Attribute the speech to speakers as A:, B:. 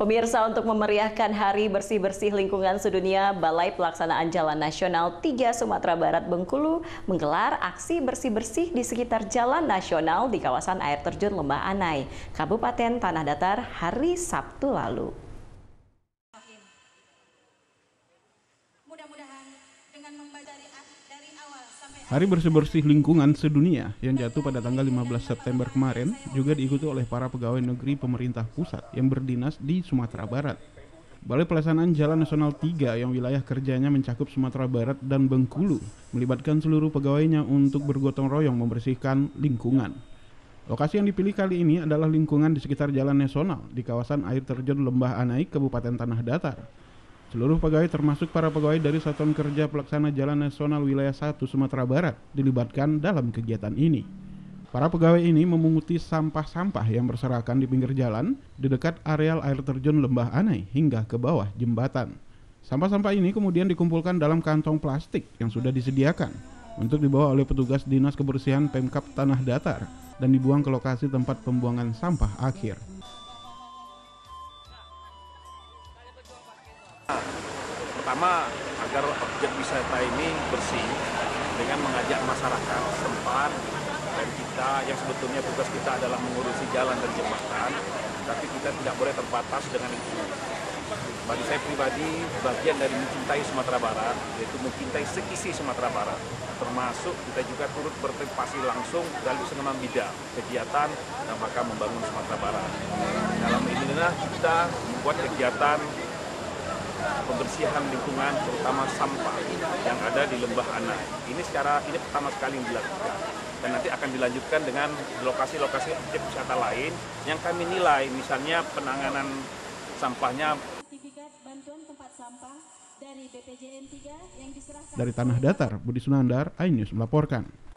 A: Pemirsa untuk memeriahkan Hari Bersih-Bersih Lingkungan Sedunia, Balai Pelaksanaan Jalan Nasional 3 Sumatera Barat Bengkulu menggelar aksi bersih-bersih di sekitar Jalan Nasional di kawasan air terjun Lembah Anai, Kabupaten Tanah Datar hari Sabtu lalu.
B: Hari bersih-bersih lingkungan sedunia yang jatuh pada tanggal 15 September kemarin juga diikuti oleh para pegawai negeri pemerintah pusat yang berdinas di Sumatera Barat. Balai Pelaksanaan Jalan Nasional 3 yang wilayah kerjanya mencakup Sumatera Barat dan Bengkulu melibatkan seluruh pegawainya untuk bergotong royong membersihkan lingkungan. Lokasi yang dipilih kali ini adalah lingkungan di sekitar Jalan Nasional di kawasan air terjun Lembah Anai, Kabupaten Tanah Datar. Seluruh pegawai termasuk para pegawai dari Satuan Kerja Pelaksana Jalan Nasional Wilayah 1 Sumatera Barat dilibatkan dalam kegiatan ini. Para pegawai ini memunguti sampah-sampah yang berserakan di pinggir jalan di dekat areal air terjun Lembah Anai hingga ke bawah jembatan. Sampah-sampah ini kemudian dikumpulkan dalam kantong plastik yang sudah disediakan untuk dibawa oleh petugas Dinas Kebersihan Pemkap Tanah Datar dan dibuang ke lokasi tempat pembuangan sampah akhir.
C: Pertama, agar objek wisata ini bersih dengan mengajak masyarakat setempat dan kita yang sebetulnya tugas kita adalah mengurusi jalan dan jembatan, tapi kita tidak boleh terbatas dengan itu. Bagi saya pribadi, bagian dari mencintai Sumatera Barat, yaitu mencintai sekisi Sumatera Barat. Termasuk kita juga turut berpartisipasi langsung dalam senam bidang kegiatan dan maka membangun Sumatera Barat. Dalam inilah kita membuat kegiatan pembersihan lingkungan terutama sampah yang ada di Lembah Ana. Ini secara ini pertama sekali yang dilakukan dan nanti akan dilanjutkan dengan lokasi-lokasi objek wisata lain yang kami nilai misalnya penanganan sampahnya
B: dari Tanah Datar, Budi Sunandar, iNews melaporkan.